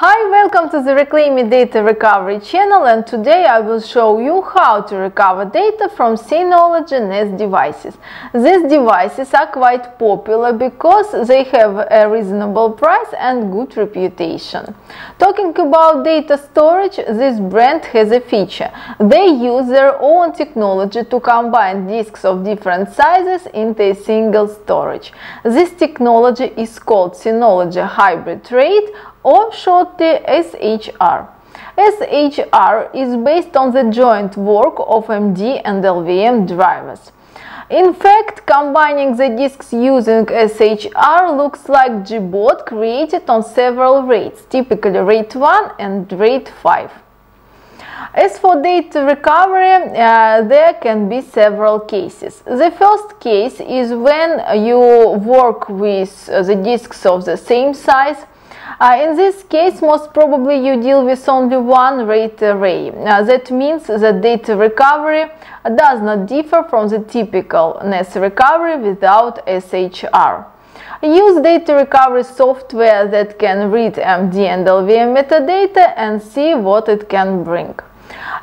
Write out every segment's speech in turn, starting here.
Hi, welcome to the ReclaiMe Data Recovery channel and today I will show you how to recover data from Synology NAS devices. These devices are quite popular because they have a reasonable price and good reputation. Talking about data storage, this brand has a feature. They use their own technology to combine disks of different sizes into a single storage. This technology is called Synology Hybrid RAID or shortly SHR. SHR is based on the joint work of MD and LVM drivers. In fact, combining the disks using SHR looks like JBOD created on several RAIDs, typically RAID 1 and RAID 5. As for data recovery, uh, there can be several cases. The first case is when you work with the disks of the same size uh, in this case, most probably you deal with only one RAID array. Uh, that means that data recovery does not differ from the typical NAS recovery without SHR. Use data recovery software that can read MD and LVM metadata and see what it can bring.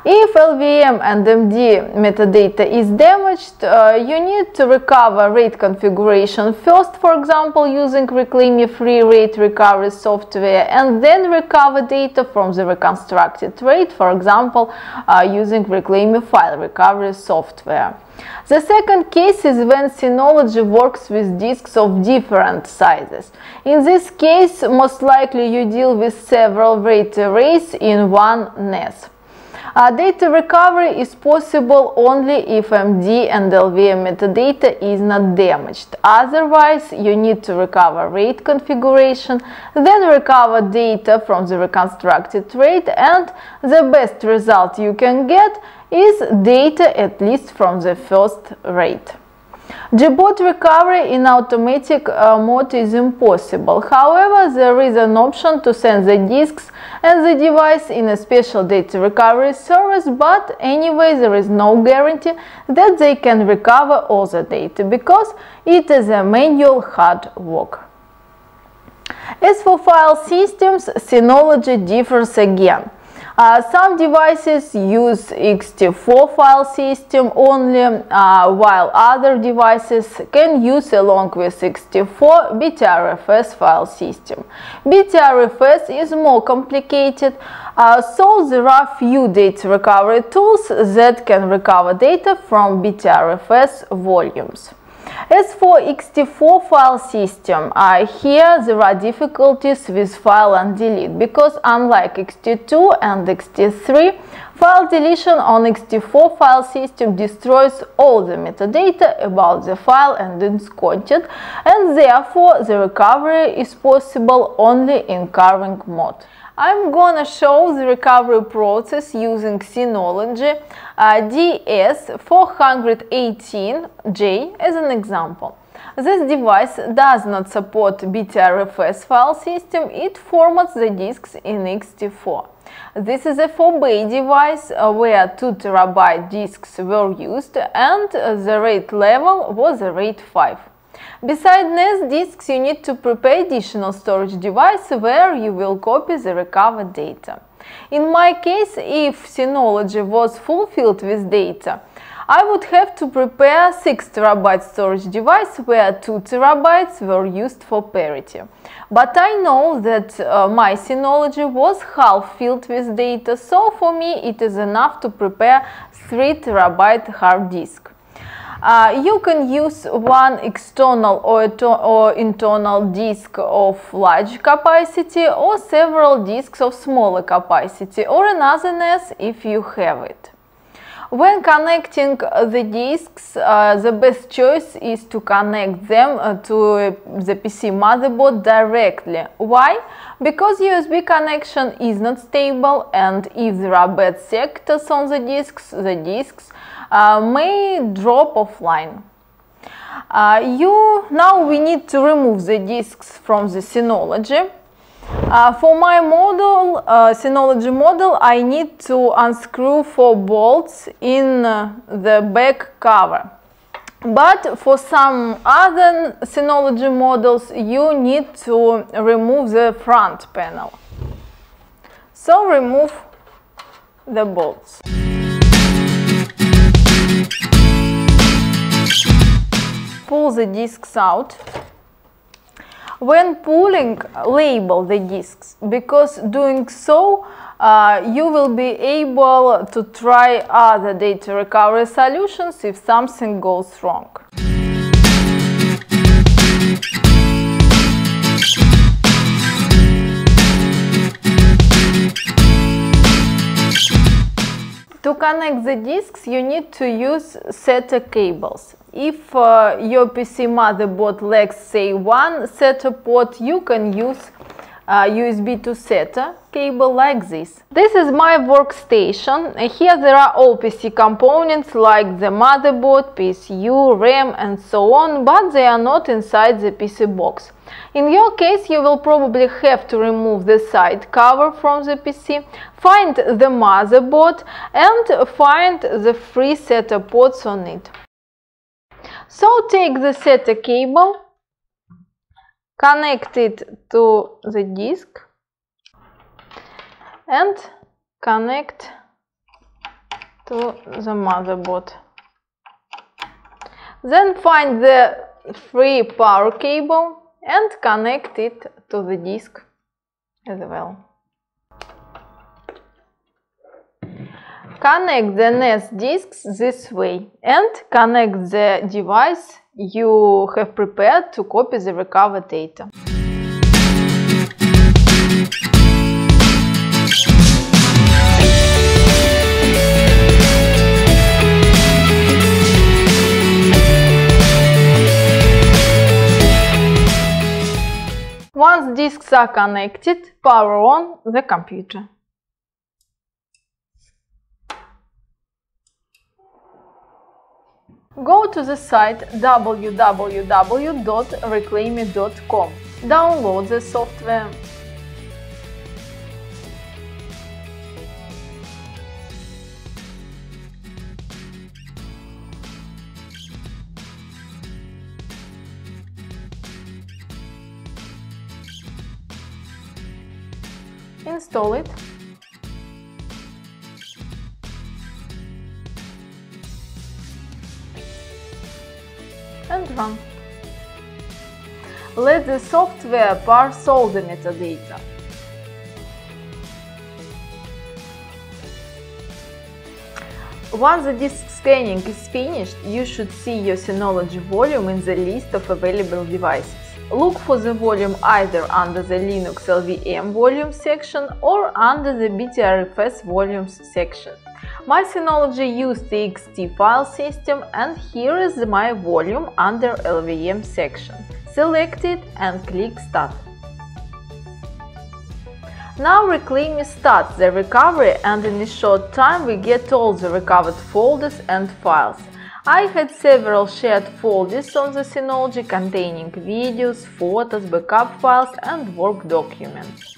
If LVM and MD metadata is damaged, uh, you need to recover RAID configuration first, for example, using ReclaiMe free RAID recovery software, and then recover data from the reconstructed RAID, for example, uh, using ReclaiMe file recovery software. The second case is when Synology works with disks of different sizes. In this case, most likely you deal with several RAID arrays in one NAS. Uh, data recovery is possible only if MD and LVM metadata is not damaged. Otherwise, you need to recover RAID configuration, then recover data from the reconstructed RAID and the best result you can get is data at least from the first RAID. JBOD recovery in automatic uh, mode is impossible. However, there is an option to send the disks and the device in a special data recovery service, but anyway, there is no guarantee that they can recover all the data because it is a manual hard work. As for file systems, Synology differs again. Uh, some devices use ext4 file system only, uh, while other devices can use along with ext4 BTRFS file system. BTRFS is more complicated, uh, so there are few data recovery tools that can recover data from BTRFS volumes. As for ext4 file system, uh, here there are difficulties with file and delete because unlike ext2 and ext3, file deletion on ext4 file system destroys all the metadata about the file and its content and therefore the recovery is possible only in carving mode. I'm gonna show the recovery process using Synology uh, DS418J as an example. This device does not support BTRFS file system, it formats the disks in ext4. This is a 4-bay device uh, where 2 terabyte disks were used and the RAID level was RAID 5. Beside NAS disks, you need to prepare additional storage device where you will copy the recovered data. In my case, if Synology was fulfilled with data, I would have to prepare 6 terabyte storage device where 2 terabytes were used for parity. But I know that uh, my Synology was half filled with data, so for me it is enough to prepare 3 terabyte hard disk. Uh, you can use one external or, or, internal disk of large capacity or several disks of smaller capacity or another NAS if you have it. When connecting the disks, uh, the best choice is to connect them uh, to the PC motherboard directly. Why? Because USB connection is not stable and if there are bad sectors on the disks, the disks may drop offline. Uh, you now we need to remove the disks from the Synology. Uh, for my model, uh, Synology model, I need to unscrew four bolts in uh, the back cover. But for some other Synology models, you need to remove the front panel. So remove the bolts. Pull the discs out. When pulling, label the discs because doing so uh, you will be able to try other data recovery solutions if something goes wrong. To connect the disks, you need to use SATA cables. If uh, your PC motherboard lacks, say, one SATA port, you can use uh, USB to SATA cable like this. This is my workstation. Here there are all PC components like the motherboard, PSU, RAM and so on, but they are not inside the PC box. In your case, you will probably have to remove the side cover from the PC, find the motherboard and find the free SATA ports on it. So take the SATA cable connect it to the disk and connect to the motherboard. Then find the free power cable and connect it to the disk as well. Connect the NAS disks this way and connect the device you have prepared to copy the recovered data. Once disks are connected, power on the computer. Go to the site www.reclaime.com. Download the software. Install it Let the software parse all the metadata. Once the disk scanning is finished, you should see your Synology volume in the list of available devices. Look for the volume either under the Linux LVM volume section or under the BTRFS volumes section. My Synology used the XT file system and here is my volume under LVM section. Select it and click Start. Now ReclaiMe starts the recovery and in a short time we get all the recovered folders and files. I had several shared folders on the Synology containing videos, photos, backup files and work documents.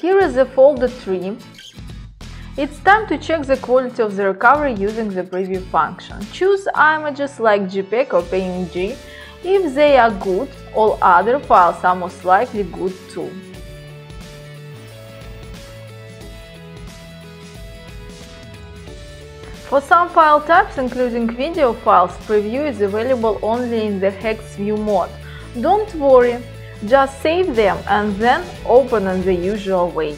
Here is the folder tree. It's time to check the quality of the recovery using the preview function. Choose images like JPEG or PNG. If they are good, all other files are most likely good too. For some file types, including video files, preview is available only in the hex view mode. Don't worry, just save them and then open in the usual way.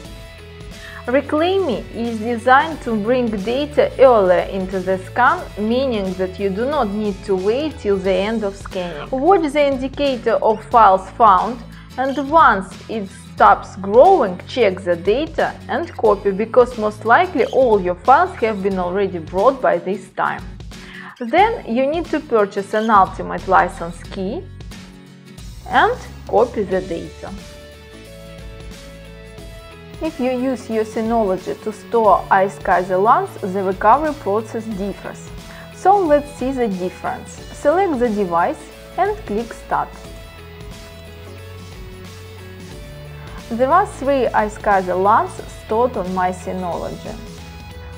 ReclaiMe is designed to bring data earlier into the scan, meaning that you do not need to wait till the end of scanning. Watch the indicator of files found and once it stops growing, check the data and copy because most likely all your files have been already brought by this time. Then you need to purchase an ultimate license key and copy the data. If you use your Synology to store iSCSI LUNs, the recovery process differs. So let's see the difference. Select the device and click Start. There are three iSCSI LUNs stored on my Synology.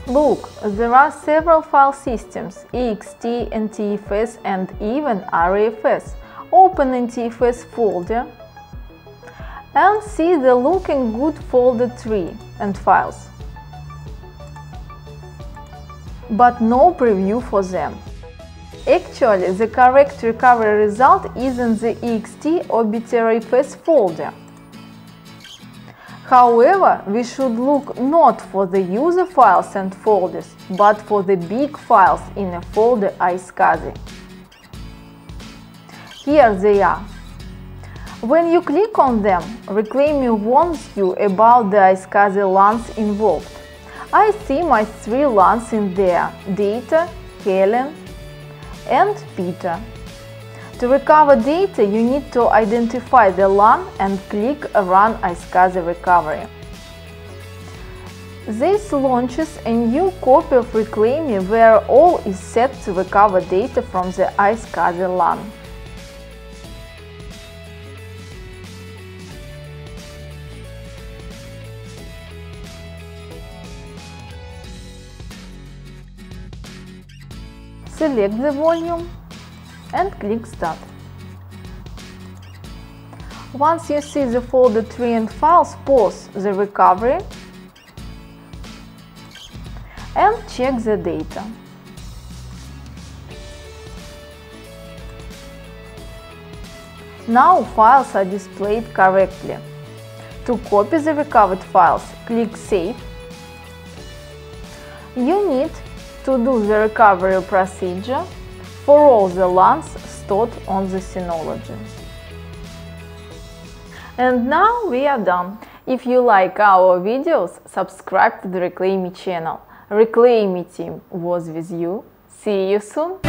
Look, there are several file systems, EXT, NTFS and even RAFS, open NTFS folder and see the looking good folder tree and files. But no preview for them. Actually, the correct recovery result is in the ext or btrfs folder. However, we should look not for the user files and folders, but for the big files in a folder iSCSI. Here they are. When you click on them, ReclaiMe warns you about the iSCSI LUNs involved. I see my three LUNs in there, Data, Helen and Peter. To recover data, you need to identify the LUN and click Run iSCSI Recovery. This launches a new copy of ReclaiMe where all is set to recover data from the iSCSI LUN. Select the volume and click Start. Once you see the folder tree and files, pause the recovery and check the data. Now files are displayed correctly. To copy the recovered files, click Save. You need to do the recovery procedure for all the LUNs stored on the Synology. And now we are done. If you like our videos, subscribe to the ReclaiMe channel. ReclaiMe team was with you. See you soon!